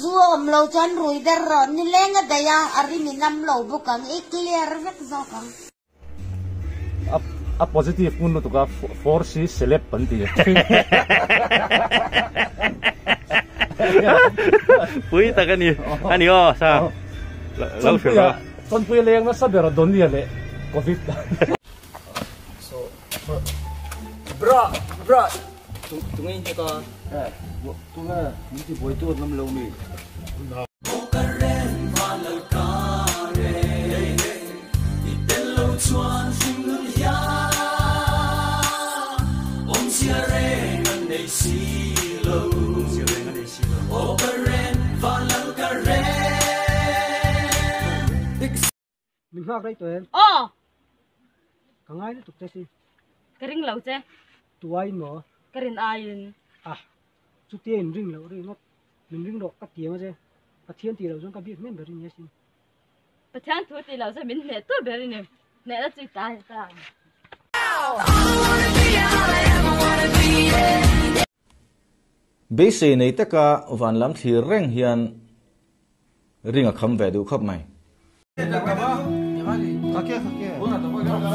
zuo om lo chan rui der ro ni lenga daya ari mi nam lo bu kang e clear vek zo kang. A a positive mun tu ka for si select pan ti. Pui ta cái này anh nhớ sao lâu rồi con pui leng na sa bero don dia le covid. So bro bro tung tung ini ka eh tu nga ni ti boy tu nam lo mi mình ngạc đấy tụi em. Ồ, càng ai nó tục thế gì cái ring lâu chứ, tụi ai mà cái ring ai à chút tiền rừng lâu rồi, nó mình rừng đọc các tiền mà chứ và tiền thì lâu chúng ta biết mình bởi rừng nhé xin. Và thiên thủ tỷ lâu sẽ mình nè tôi bởi rừng nè nè là chúng ta. Bây giờ này tất cả van lam thì rèn hiền. Ringa khăm về đủ khắp mày.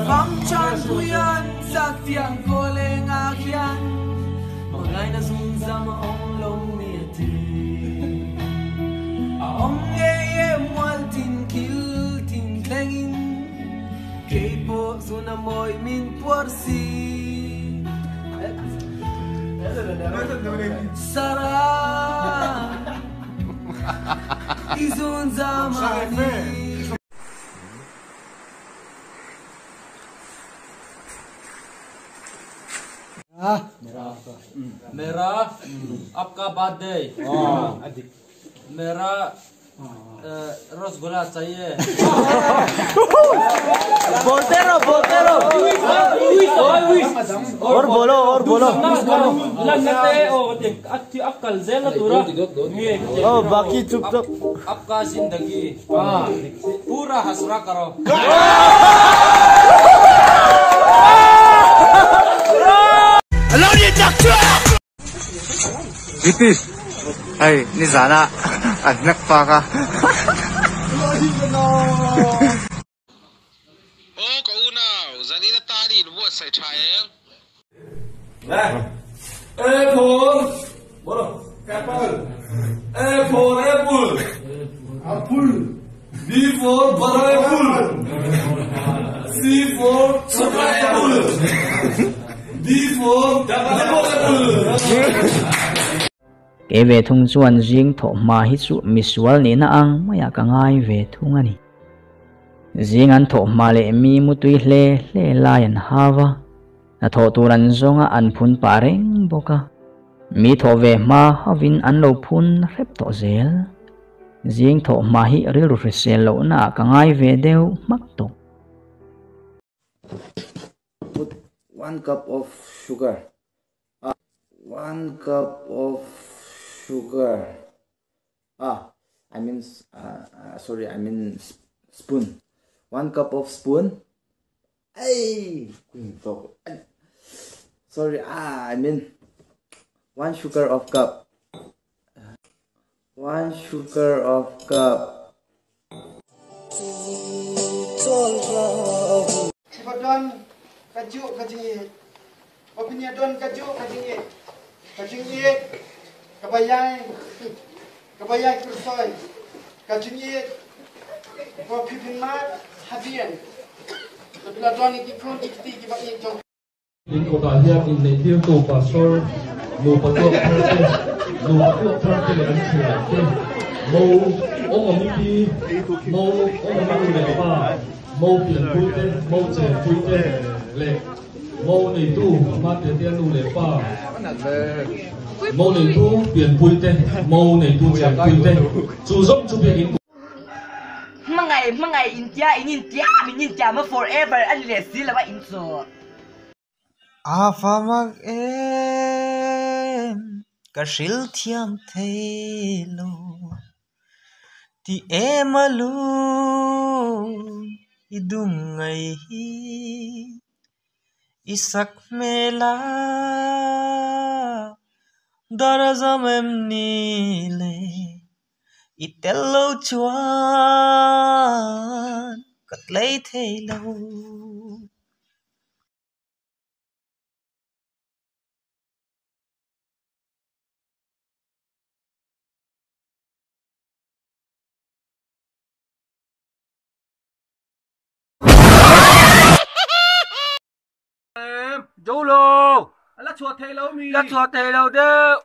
Vang chan buyan sak tiang ko le nga khian ninazungumzama omlomniati aongeye mwaltin kiltin tlengin keipo sunamoy min sara मेरा आपका बर्थडे मेरा रसगुल्ला चाहिए. बोलते रहो बोलते रहो. और बोलो और बोलो. ओ बाकी चुप चुप. आपका ज़िंदगी. पूरा हसरा करो. British. Ay, ni sana. Anak pa ka. Ô cậu U nào, giờ đi ta đi mua sợi trái em. Apple apple apple apple apple B for apple C for sugar apple D for double apple ke ve thung chuan jing tho ma hi chu misual ni na ang maya ka ngai ve thung ani jing an tho ma le mi mu tui hle hle lion hawa na tho turan zonga an phun pareng boka mi tho ve ma havin an lo phun rep to zel jing tho ma hi ril ru sel lo na ka ngai ve deu mak to 1 cup of sugar. Ah, 1 cup of sugar. Ah i mean uh, sorry i mean spoon. 1 cup of spoon. Hey sorry ah i mean 1 sugar of cup. 1 sugar of cup. Done. Kaju kajingi opinion don kaju kajingi kajingi kabayai kabayai kursoy. Kajingi ko pipin mat habian Bila don iki pun ikti ki bak jong in ko ta hian in nei tir tu pa sor lu pa tu lu pa tu thar ke le an thia ke mo o mo mi pi mo o mo mi le ba mo pian pui te mo che pui te le mo nei tu ma te te lu le pa mo nei tu pian pui te mo nei tu che pui te chu zong chu pian in Mangai mangai India in India min India ma forever an le sila ba inso Afamak em ka shil thiam thelo ti emalu idungai hi Ishaq মেলা দরজম এম নীলে ইতেল চুয়া কতলাই থেইলো lâu dấu lô. Là chuột thầy lâu mi là chuột thầy lâu đê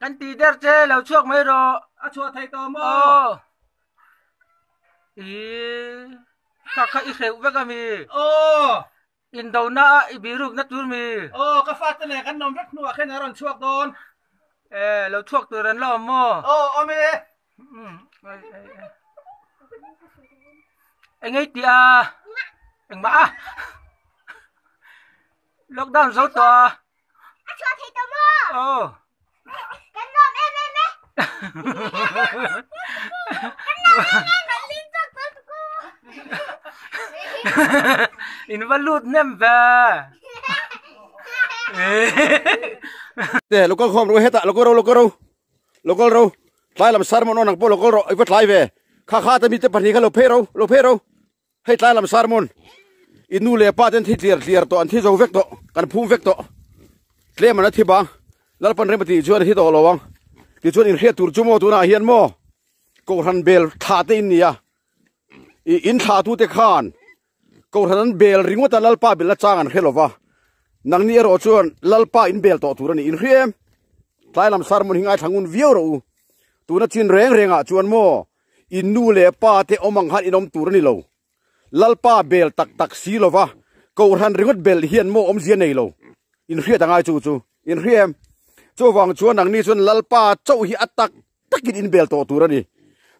căn tì đét chê lâu chuột mấy rồi à chuột thầy tò mò. Ý. Khắc khắc ít khều với mi ô in đầu na i biru na tur mi ô cái phát này cái nôm rất nua khi nào rồi chuột đòn ê lâu chuột từ lần lo mò. Ô ô mi anh ấy tia anh mã lockdown số to cho thầy tao mơ ồ cái nó mẹ mẹ mẹ cái nó mẹ mẹ mẹ lên cho tao cô in vẫn lụt nem về để lúc con không rồi hết tạ lúc con rồi lúc con rồi lúc con rồi lại làm sao mà nó nặng bộ lúc con rồi vất lại về khá khá ta mi tới phần gì cả lúc phê rồi lúc phê rồi hết lại làm sao mà อินูเลป้าเจนที่เจียร์เจียร์ตัวอันที่จะเวกตัวกันพุ่มเวกตัวเลี้ยมันที่บังแล้วปันเรื่องจวนที่ตัวเราวังที่จวนอินเฮียตูร์จุโมตัวน่าเฮียนโมกูรันเบลท่าเต็นเนี่ยอินท่าตูเตคานกูรันเบลริงว่าแต่ลลป้าเบลละจ้างอันเฮลวะนังนี่เราชวนลลป้าอินเบลตัวตัวนี้อินเฮียมทลายลำสารมันหิงไอทางุนวิวอราตัวนั้นชินเรงเรงอะชวนโมอินูเลป้าเตอมังฮันอินอมตัวนี้เรา lalpa bel tak tak si lova ko han ringot bel hian mo om zia nei lo. In hria tangai chu chu. In hriem chu wang chuan nang ni chuan lalpa chau hi atak takin in bel to tur ani.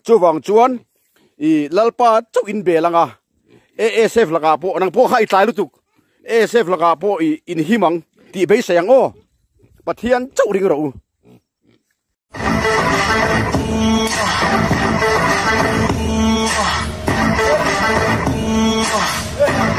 Chu wang chuan i lalpa chau in belanga ASF laka po nang po khai tlai lutuk ASF laka po i, in himang. Ti be sayang o. Pathian chau ring ro Thank you.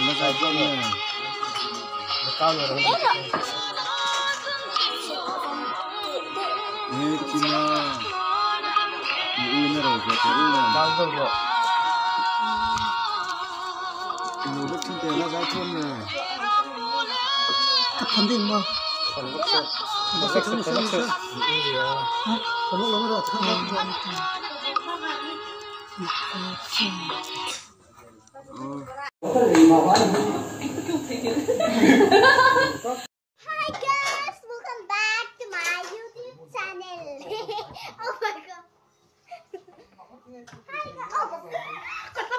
我们在这里，高楼的。哎，金啊！你为那老婆走路呢？难受不？你不听点那啥劝呢？他肯定吗？肯定是，肯，看看。Hi guys, welcome back to my YouTube channel. oh my god. Hi guys. Oh.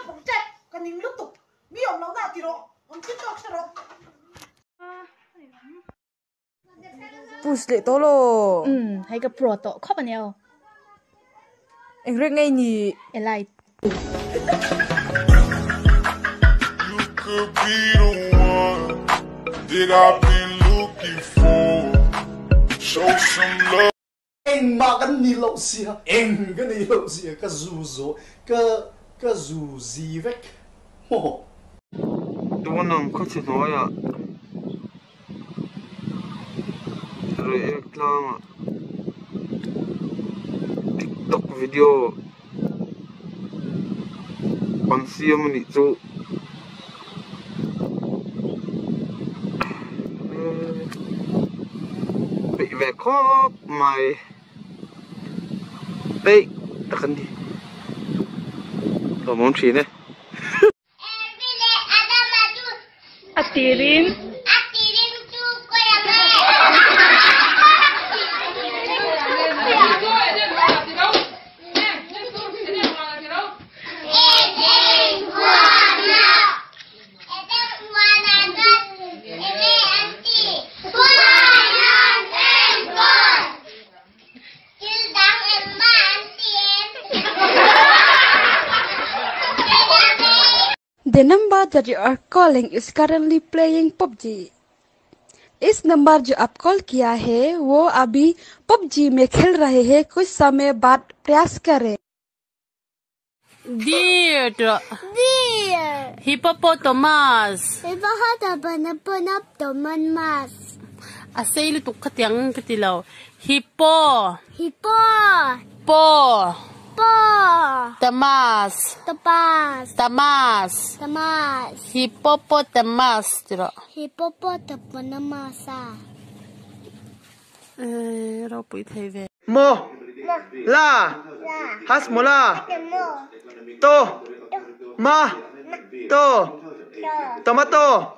봉 제. 그님 루 톡. 미 없나 나 뒤 로. 엄청 떡스 러. 부스레 떨 어. 음, 하이가 프로 또 커버네 요. 엥 그래 ngay nhỉ? Elite. Could be the one that I've been looking for. Show some love. Anh mà cái ni lậu xìa, anh cái ni lậu xìa, cái dù dỗ, cái cái dù gì vậy? Ồ, Tuanang kasi toya. Reklama. TikTok video. Pansia mani chu. Bị về khó mày. Đây, backup my baik akan di ngomong sini Atirin The number that you are calling is currently playing PUBG. इस number जो आप कॉल किया है वो अभी पबजी में खेल रहे हैं कुछ समय बाद प्रयास करें Deer. Deer. Hippopotamus. Hippopotamus. Asay lutuk katyang katilaw. Hippo. Hippo. Po. Hippo. Temas. Tepas. Temas. Temas. Hippopotamus. Tira. Hippopotamus. Eh, apa itu? Mo. La. Has mo la. To. Ma. To. Tomato.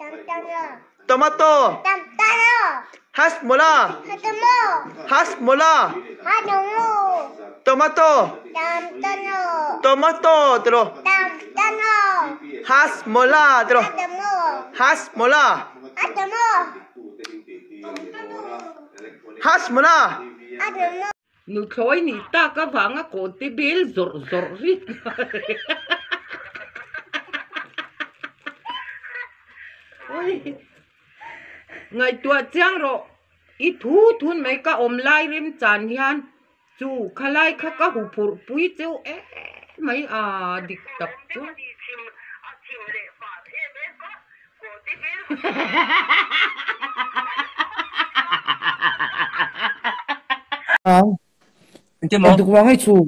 Tomato. Tomato. Has mula. Hadamo. Has mula. Hadamo. Tomato. Tamtano. Tomato, tro. Tamtano. Has mula, tro. Hadamo. Has mula. Hadamo. Has mula. Hadamo. Nu khoi ni ta ka vanga konti bel zor zor ri. Oi. ngay tua chang ro i thu thun mai ka om lai rim chan hian chu khalai kha ka hu phur pui cheu e mai a dik tap chu Ang. Ente mo. Ente kumang itu.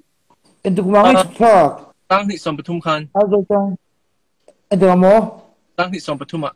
Ente kumang itu park. Tang ni som patum kan. Ado tang. Ente mo. Tang ni som patum ah.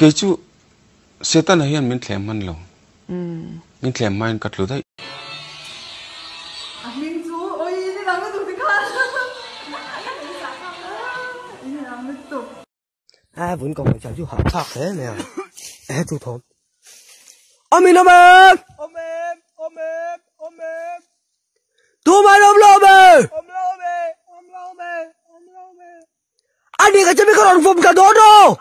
cái chú sẽ ta này mình thèm mình lâu mình thèm mai cắt lúa đấy Minh chú, ôi đi làm cái tục thì con Đi làm cái tục À, còn chào chú hợp thật thế nè À, chú thôn Ôm mình ôm em Ôm em, ôm em, ôm em. Thu mai ôm lô mê! Ôm lô mê, ôm lô mê, ôm lô mê. Anh đi cả chân biết có đòn vùng cả đó đâu